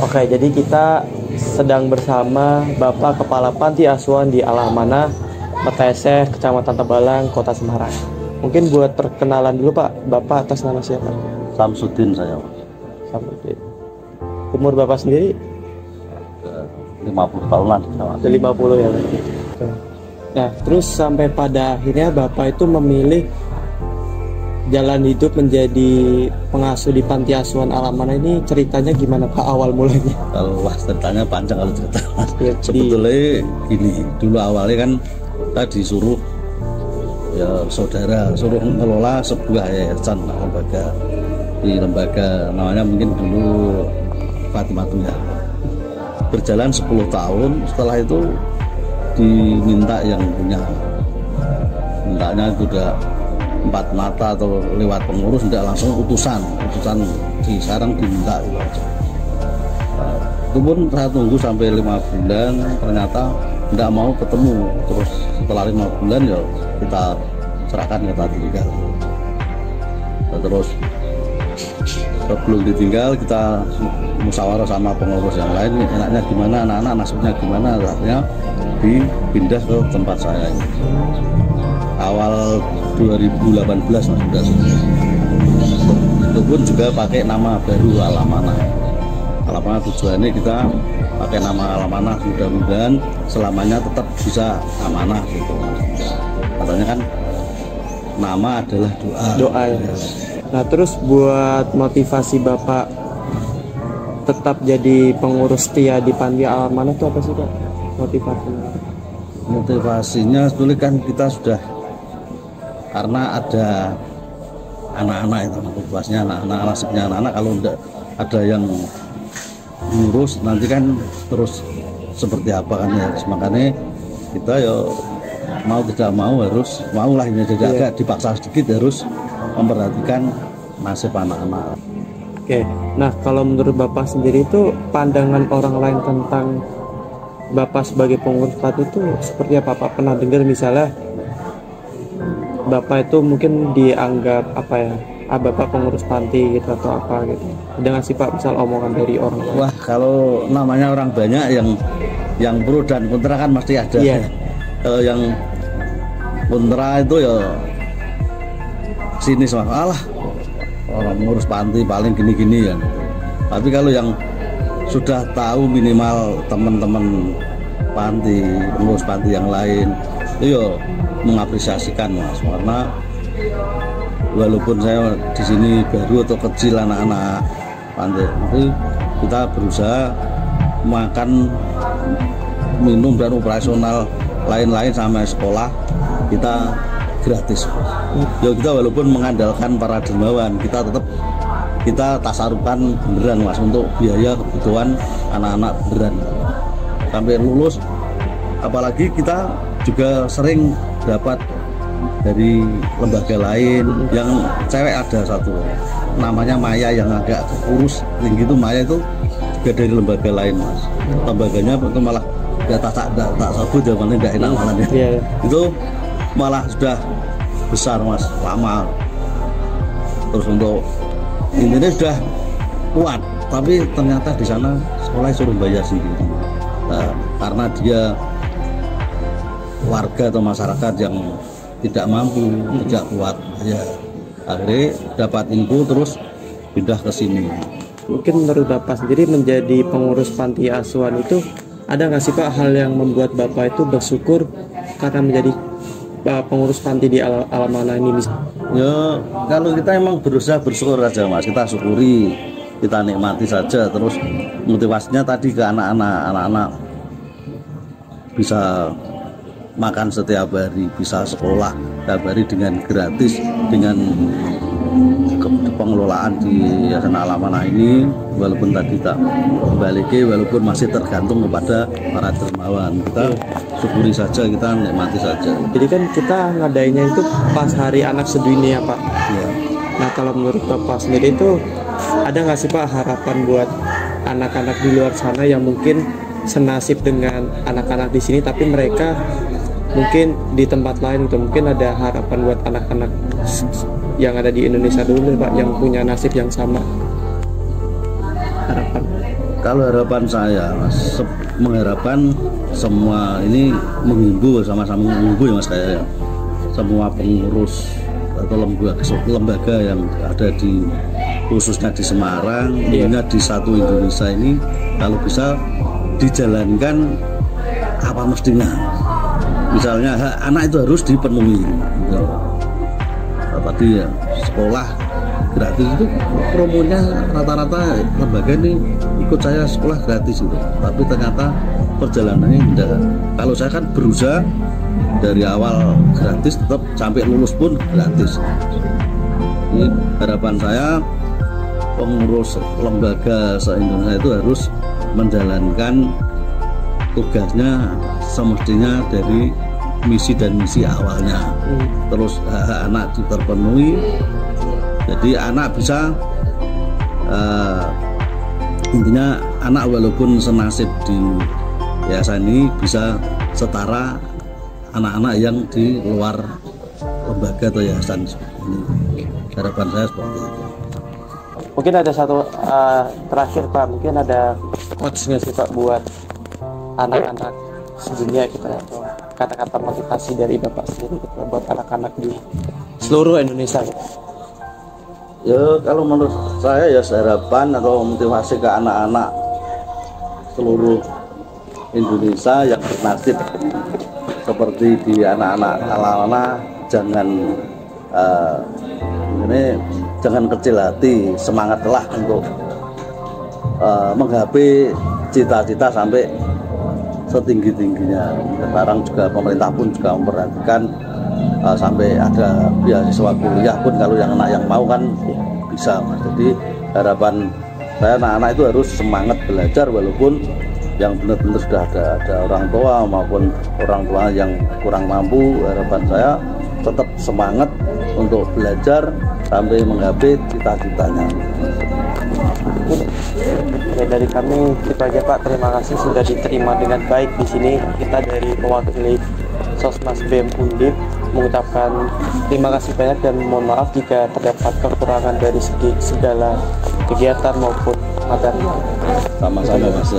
Oke, jadi kita sedang bersama Bapak Kepala Panti Asuhan di Alamana, PTSF, Kecamatan Tebalang, Kota Semarang. Mungkin buat perkenalan dulu Pak, Bapak atas nama siapa? Samsudin saya Sampai Umur Bapak sendiri? Ke 50 tahunan. Ada 50 ya Pak? Nah, terus sampai pada akhirnya Bapak itu memilih jalan hidup menjadi pengasuh di panti asuhan Alamana ini ceritanya gimana Pak awal mulanya? Kalau wah ceritanya panjang kalau cerita. Ya, Sebetulnya gini, dulu awalnya kan kita disuruh ya saudara suruh mengelola sebuah yayasan lembaga di lembaga namanya mungkin dulu Fatimah Tunya berjalan 10 tahun setelah itu diminta yang punya mintanya itu udah empat mata atau lewat pengurus tidak langsung utusan. Utusan di sekarang diminta. Gitu aja. Itu pun saya tunggu sampai lima bulan ternyata tidak mau ketemu. Terus setelah lima bulan ya kita serahkan kita tinggal Nah, terus sebelum ditinggal kita musyawarah sama pengurus yang lain. Enaknya gimana anak-anak nasibnya gimana akhirnya dipindah ke tempat saya ini. Awal 2018 mas sudah itu pun juga pakai nama baru Alamana. Alamana tujuannya kita pakai nama Alamana mudah-mudahan selamanya tetap bisa amanah gitu. Katanya kan nama adalah doa. Doa ya. Nah, terus buat motivasi Bapak tetap jadi pengurus setia di panti Alamana itu apa sih Pak? Motivasinya? motivasinya sebetulnya kan kita sudah karena ada anak-anak itu motivasinya anak-anak nasibnya anak-anak kalau enggak ada yang ngurus nanti kan terus seperti apa kan ya makanya kita ya mau tidak mau harus mau lah ini jadi Iya. agak dipaksa sedikit harus memperhatikan nasib anak-anak Oke, nah kalau menurut Bapak sendiri itu pandangan orang lain tentang Bapak sebagai pengurus panti itu seperti apa Pak? Pernah dengar misalnya Bapak itu mungkin dianggap apa ya? Ah, Bapak pengurus panti gitu atau apa gitu. Ada nggak sih Pak misal omongan dari orang lain? Wah, kalau namanya orang banyak yang yang pro dan kontra kan pasti ada. Iya. Kalau yang kontra itu ya sinis mas, alah orang ngurus panti paling gini-gini ya. Tapi kalau yang sudah tahu minimal teman-teman panti, pengurus panti yang lain, ya mengapresiasikan mas, karena walaupun saya di sini baru atau kecil anak-anak pantai itu kita berusaha makan minum dan operasional lain-lain sama sekolah kita gratis ya kita walaupun mengandalkan para dermawan kita tetap kita tasarukan beneran mas untuk biaya kebutuhan anak-anak beneran. Sampai lulus apalagi kita juga sering dapat dari lembaga lain yang cewek ada satu. Namanya Maya yang agak kurus tinggi itu Maya itu juga dari lembaga lain mas. Lembaganya itu malah ya tak tak tak, tak jawabannya tidak enak malah ya. Itu malah sudah besar mas. Lama. Terus untuk intinya sudah kuat tapi ternyata di sana sekolah suruh bayar sendiri Nah, karena dia warga atau masyarakat yang tidak mampu tidak kuat ya. Akhirnya dapat info terus pindah ke sini. Mungkin menurut Bapak sendiri menjadi pengurus panti asuhan itu ada nggak sih Pak hal yang membuat Bapak itu bersyukur karena menjadi uh, pengurus panti di Al Alamana ini Mis- ya kalau kita emang berusaha bersyukur aja mas. Kita syukuri kita nikmati saja. Terus motivasinya tadi ke anak-anak anak-anak bisa makan setiap hari bisa sekolah setiap hari dengan gratis dengan pengelolaan di Yayasan Alamana ini walaupun tadi tak balik walaupun masih tergantung kepada para dermawan kita syukuri saja kita nikmati saja Jadi kan kita ngadainnya itu pas hari anak sedunia Pak. ya. Nah kalau menurut Bapak sendiri itu ada nggak sih Pak harapan buat anak-anak di luar sana yang mungkin senasib dengan anak-anak di sini tapi mereka mungkin di tempat lain gitu mungkin ada harapan buat anak-anak yang ada di Indonesia dulu Pak yang punya nasib yang sama harapan kalau harapan saya mas se- mengharapkan semua ini menghimbau sama-sama menghimbau ya mas kayak ya. semua pengurus atau lembaga lembaga yang ada di khususnya di Semarang Iya. yeah. di satu Indonesia ini kalau bisa dijalankan apa mestinya misalnya hak anak itu harus dipenuhi gitu. Tadi ya sekolah gratis itu promonya rata-rata lembaga ini ikut saya sekolah gratis itu. Tapi ternyata perjalanannya tidak. Kalau saya kan berusaha dari awal gratis tetap sampai lulus pun gratis. Ini harapan saya pengurus lembaga se-Indonesia itu harus menjalankan tugasnya semestinya dari misi dan misi awalnya. Hmm. terus hak anak terpenuhi jadi anak bisa eh, intinya anak walaupun senasib di yayasan ini bisa setara anak-anak yang di luar lembaga atau yayasan ini. Harapan saya seperti itu. Mungkin ada satu uh, terakhir Pak, mungkin ada quotes nggak sih Pak? buat anak-anak sedunia kita atau kata-kata motivasi dari Bapak sendiri gitu, buat anak-anak di seluruh Indonesia gitu. ya kalau menurut saya ya harapan atau motivasi ke anak-anak seluruh Indonesia yang bernasib seperti di anak-anak ala jangan eh, ini jangan kecil hati semangatlah untuk eh, menggapai cita-cita sampai setinggi tingginya sekarang juga pemerintah pun juga memperhatikan uh, sampai ada beasiswa kuliah pun kalau yang anak yang mau kan bisa. Jadi harapan saya anak-anak itu harus semangat belajar walaupun yang benar-benar sudah ada ada orang tua maupun orang tua yang kurang mampu. Harapan saya tetap semangat untuk belajar sampai menggapai cita-citanya Oke, dari kami itu aja Pak. Terima kasih sudah diterima dengan baik di sini. Kita dari mewakili Sosmas BEM Undip mengucapkan terima kasih banyak dan mohon maaf jika terdapat kekurangan dari segi segala kegiatan maupun material. sama-sama mas